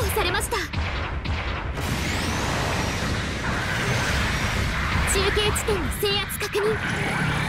保されました。中継地点の制圧確認。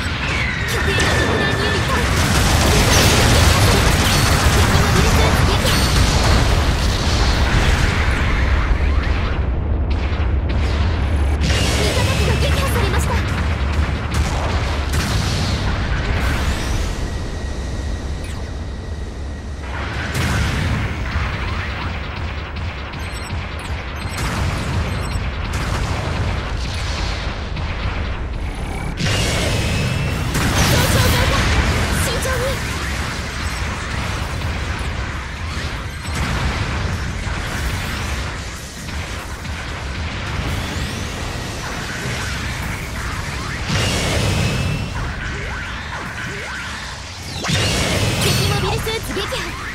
Yeah. 撃破。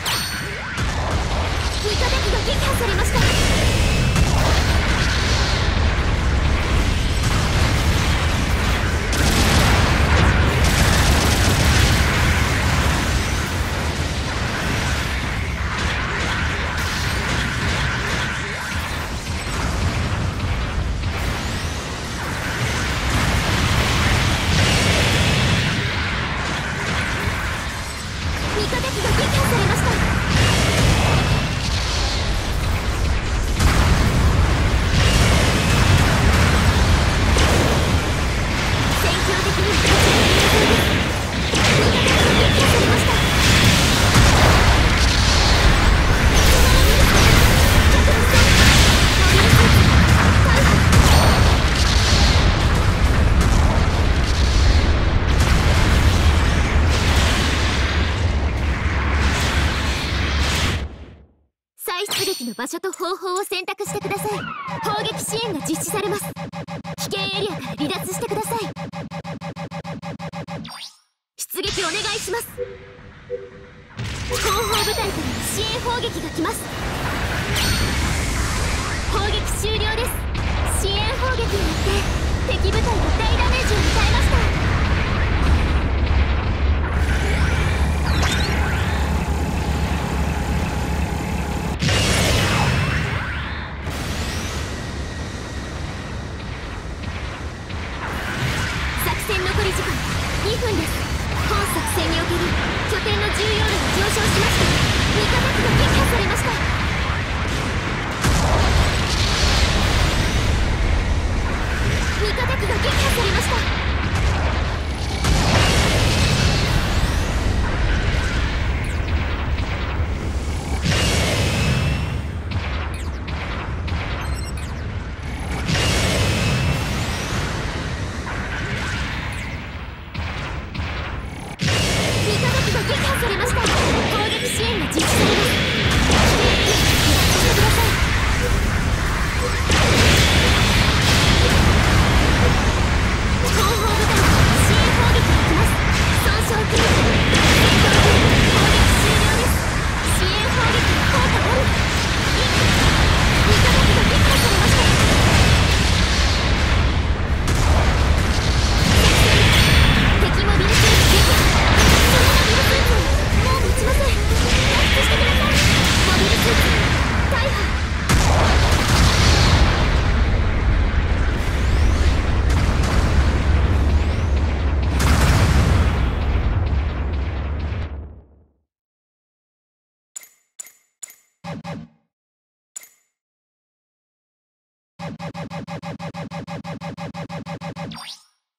されました。場所と方法を選択してください。砲撃支援が実施されます。危険エリアから離脱してください。出撃お願いします。後方部隊から支援砲撃が来ます。砲撃終了です。支援砲撃によって敵部隊が大ダメージを与えま残り時間。2分です。本作戦における拠点の重要度が上昇しました。味方機が撃破されました。味方機が撃破されました。撃破されました。攻撃支援が実施されください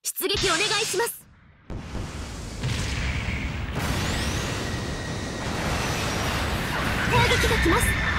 出撃お願いします。攻撃が来ます。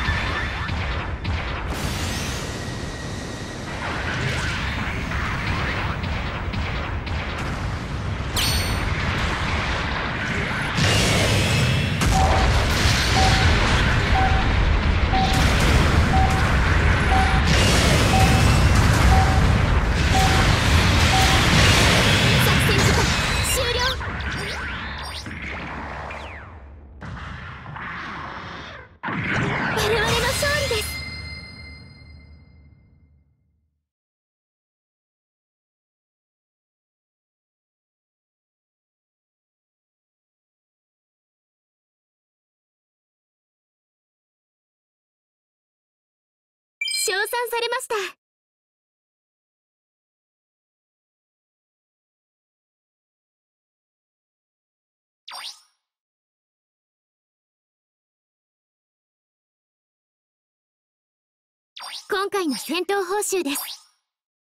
散されました。今回の戦闘報酬です。